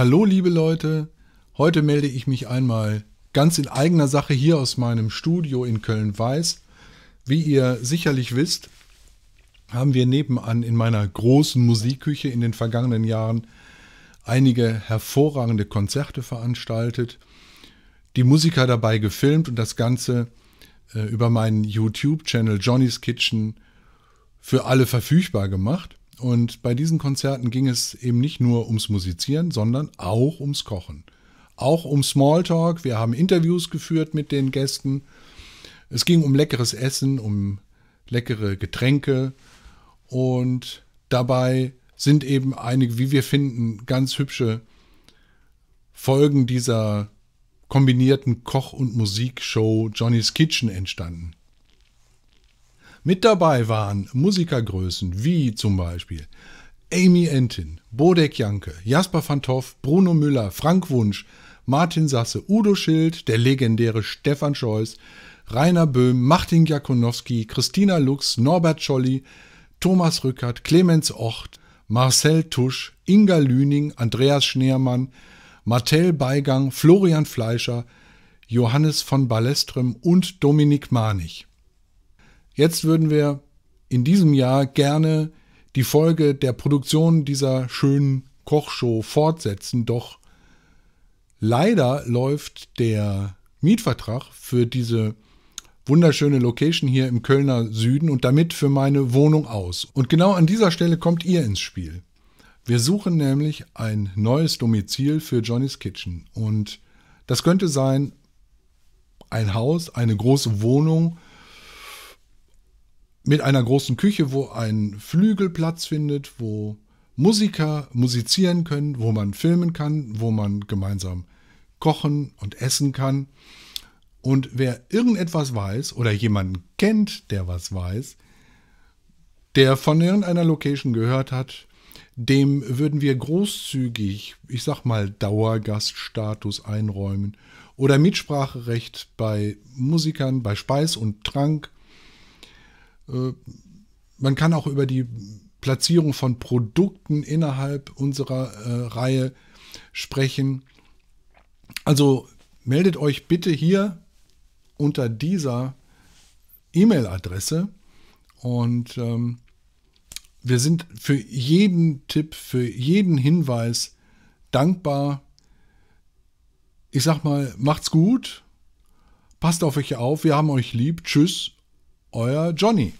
Hallo liebe Leute, heute melde ich mich einmal ganz in eigener Sache hier aus meinem Studio in Köln-Weiß. Wie ihr sicherlich wisst, haben wir nebenan in meiner großen Musikküche in den vergangenen Jahren einige hervorragende Konzerte veranstaltet, die Musiker dabei gefilmt und das Ganze äh, über meinen YouTube-Channel Johnny's Kitchen für alle verfügbar gemacht. Und bei diesen Konzerten ging es eben nicht nur ums Musizieren, sondern auch ums Kochen. Auch um Smalltalk. Wir haben Interviews geführt mit den Gästen. Es ging um leckeres Essen, um leckere Getränke. Und dabei sind eben einige, wie wir finden, ganz hübsche Folgen dieser kombinierten Koch- und Musikshow Johnny's Kitchen entstanden. Mit dabei waren Musikergrößen wie zum Beispiel Amy Entin, Bodek Janke, Jasper van Toff, Bruno Müller, Frank Wunsch, Martin Sasse, Udo Schild, der legendäre Stefan Scheuß, Rainer Böhm, Martin Jakonowski, Christina Lux, Norbert Scholli, Thomas Rückert, Clemens Ocht, Marcel Tusch, Inga Lüning, Andreas Schneermann, Martell Beigang, Florian Fleischer, Johannes von Ballestrem und Dominik Manich. Jetzt würden wir in diesem Jahr gerne die Folge der Produktion dieser schönen Kochshow fortsetzen, doch leider läuft der Mietvertrag für diese wunderschöne Location hier im Kölner Süden und damit für meine Wohnung aus. Und genau an dieser Stelle kommt ihr ins Spiel. Wir suchen nämlich ein neues Domizil für Johnny's Kitchen und das könnte sein ein Haus, eine große Wohnung mit einer großen Küche, wo ein Flügel Platz findet, wo Musiker musizieren können, wo man filmen kann, wo man gemeinsam kochen und essen kann. Und wer irgendetwas weiß oder jemanden kennt, der was weiß, der von irgendeiner Location gehört hat, dem würden wir großzügig, ich sag mal, Dauergaststatus einräumen oder Mitspracherecht bei Musikern, bei Speis und Trank man kann auch über die Platzierung von Produkten innerhalb unserer äh, Reihe sprechen. Also meldet euch bitte hier unter dieser E-Mail-Adresse und ähm, wir sind für jeden Tipp, für jeden Hinweis dankbar. Ich sag mal, macht's gut, passt auf euch auf, wir haben euch lieb. Tschüss, euer Johnny.